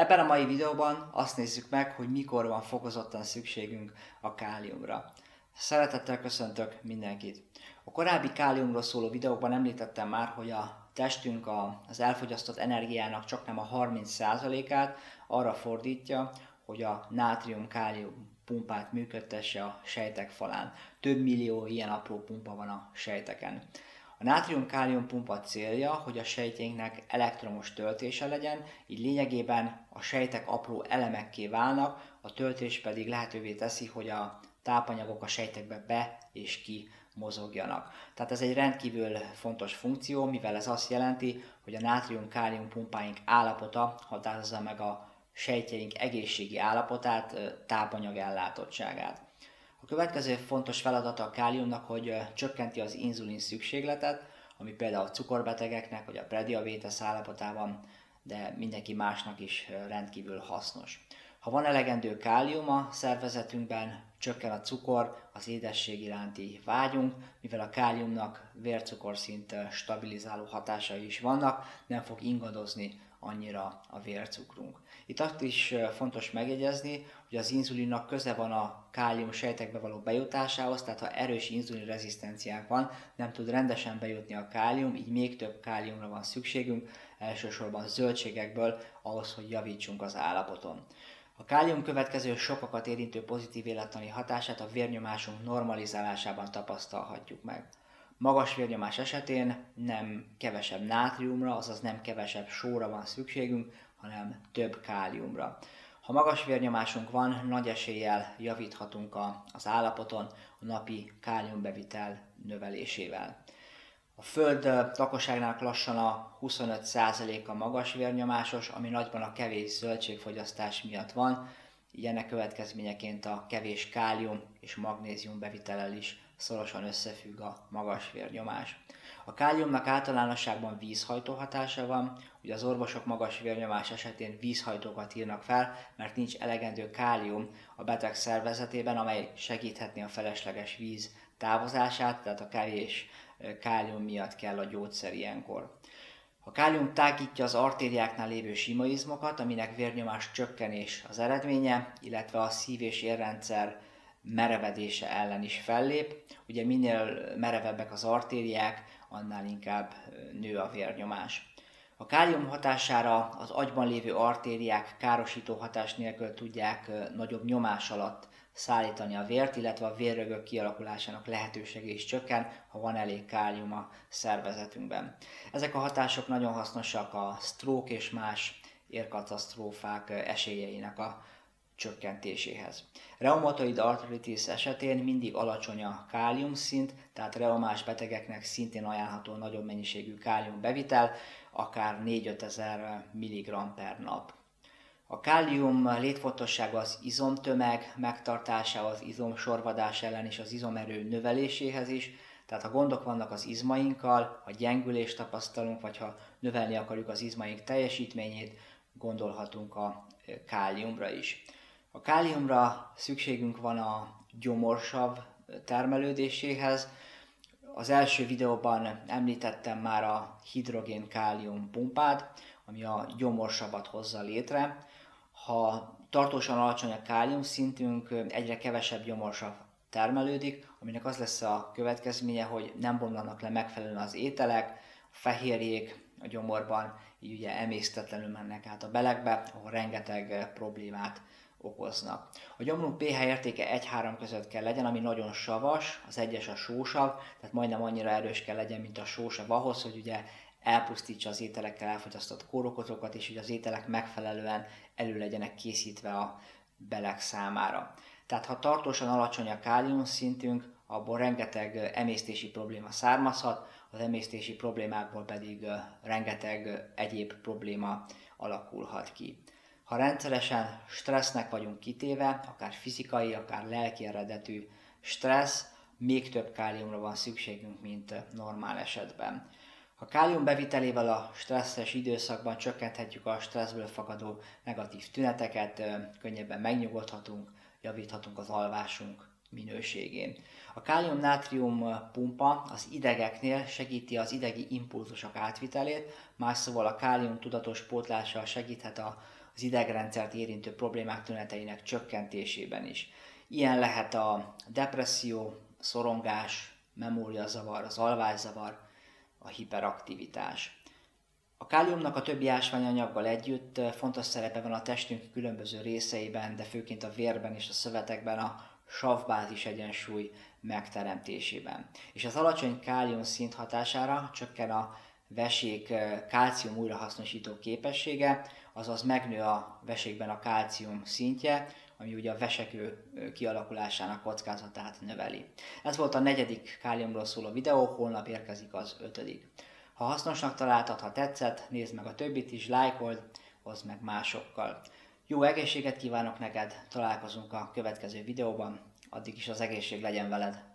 Ebben a mai videóban azt nézzük meg, hogy mikor van fokozottan szükségünk a káliumra. Szeretettel köszöntök mindenkit! A korábbi káliumról szóló videókban említettem már, hogy a testünk az elfogyasztott energiának csak nem a 30%-át arra fordítja, hogy a nátrium-kálium pumpát működtesse a sejtek falán. Több millió ilyen apró pumpa van a sejteken. A nátrium-kálium pumpa célja, hogy a sejtjeinknek elektromos töltése legyen, így lényegében a sejtek apró elemekké válnak, a töltés pedig lehetővé teszi, hogy a tápanyagok a sejtekbe be és ki mozogjanak. Tehát ez egy rendkívül fontos funkció, mivel ez azt jelenti, hogy a nátrium-kálium pumpáink állapota határozza meg a sejtjeink egészségi állapotát, tápanyag ellátottságát. A következő fontos feladata a káliumnak, hogy csökkenti az inzulin szükségletet, ami például a cukorbetegeknek vagy a prediabetes állapotában, de mindenki másnak is rendkívül hasznos. Ha van elegendő kálium a szervezetünkben, csökken a cukor, az édesség iránti vágyunk, mivel a káliumnak vércukorszint stabilizáló hatásai is vannak, nem fog ingadozni annyira a vércukrunk. Itt azt is fontos megjegyezni, hogy az inzulinnak köze van a kálium sejtekbe való bejutásához, tehát ha erős inzulin rezisztenciánk van, nem tud rendesen bejutni a kálium, így még több káliumra van szükségünk, elsősorban zöldségekből, ahhoz, hogy javítsunk az állapoton. A kálium következő sokakat érintő pozitív élettani hatását a vérnyomásunk normalizálásában tapasztalhatjuk meg. Magas vérnyomás esetén nem kevesebb nátriumra, azaz nem kevesebb sóra van szükségünk, hanem több káliumra. Ha magas vérnyomásunk van, nagy eséllyel javíthatunk a, az állapoton a napi káliumbevitel növelésével. A Föld lakosságnak lassan a 25%-a magas vérnyomásos, ami nagyban a kevés zöldségfogyasztás miatt van, így ennek következményeként a kevés kálium és magnézium bevitelel is szorosan összefügg a magas vérnyomás. A káliumnak általánosságban vízhajtó hatása van, ugye az orvosok magas vérnyomás esetén vízhajtókat írnak fel, mert nincs elegendő kálium a beteg szervezetében, amely segíthetné a felesleges víz távozását, tehát a kevés kálium miatt kell a gyógyszer ilyenkor. A kálium tágítja az artériáknál lévő simaizmokat, aminek vérnyomás csökkenés az eredménye, illetve a szív- és érrendszer merevedése ellen is fellép. Ugye minél merevebbek az artériák, annál inkább nő a vérnyomás. A kálium hatására az agyban lévő artériák károsító hatás nélkül tudják nagyobb nyomás alatt szállítani a vért, illetve a vérrögök kialakulásának lehetősége is csökken, ha van elég kálium a szervezetünkben. Ezek a hatások nagyon hasznosak a stroke és más érkatasztrófák esélyeinek a csökkentéséhez. Reumatoid artritis esetén mindig alacsony a káliumszint, tehát reumás betegeknek szintén ajánlható nagyobb mennyiségű kálium bevitel, akár 4-5 ezer mg per nap. A kálium létfontossága az izomtömeg megtartásához, izomsorvadás ellen és az izomerő növeléséhez is, tehát ha gondok vannak az izmainkkal, ha gyengülést tapasztalunk, vagy ha növelni akarjuk az izmaink teljesítményét, gondolhatunk a káliumra is. A káliumra szükségünk van a gyomorsav termelődéséhez. Az első videóban említettem már a hidrogén-kálium pumpát, ami a gyomorsavat hozza létre. Ha tartósan alacsony a kálium szintünk, egyre kevesebb gyomorsav termelődik, aminek az lesz a következménye, hogy nem bomlanak le megfelelően az ételek, a fehérjék a gyomorban, így ugye emésztetlenül mennek át a belegbe, ahol rengeteg problémát okoznak. A gyomrunk pH értéke 1-3 között kell legyen, ami nagyon savas, az egyes a sósav, tehát majdnem annyira erős kell legyen, mint a sósav ahhoz, hogy ugye elpusztítsa az ételekkel elfogyasztott kórokozókat, és hogy az ételek megfelelően elő legyenek készítve a beleg számára. Tehát ha tartósan alacsony a kálium szintünk, abból rengeteg emésztési probléma származhat, az emésztési problémákból pedig rengeteg egyéb probléma alakulhat ki. Ha rendszeresen stressznek vagyunk kitéve, akár fizikai, akár lelki eredetű stressz, még több káliumra van szükségünk, mint normál esetben. A kálium bevitelével a stresszes időszakban csökkenthetjük a stresszből fakadó negatív tüneteket, könnyebben megnyugodhatunk, javíthatunk az alvásunk minőségén. A kálium-nátrium pumpa az idegeknél segíti az idegi impulzusok átvitelét, más szóval a kálium tudatos pótlása segíthet a az idegrendszert érintő problémák tüneteinek csökkentésében is. Ilyen lehet a depresszió, szorongás, memóriazavar, az alvászavar, a hiperaktivitás. A káliumnak a többi ásványanyaggal együtt fontos szerepe van a testünk különböző részeiben, de főként a vérben és a szövetekben a savbázis egyensúly megteremtésében. És az alacsony kálium szint hatására csökken a vesék kálcium újrahasznosító képessége, azaz megnő a vesékben a kálcium szintje, ami ugye a vesekő kialakulásának kockázatát növeli. Ez volt a negyedik káliumról szóló videó, holnap érkezik az ötödik. Ha hasznosnak találtad, ha tetszett, nézd meg a többit is, lájkold, hozd meg másokkal. Jó egészséget kívánok neked, találkozunk a következő videóban, addig is az egészség legyen veled.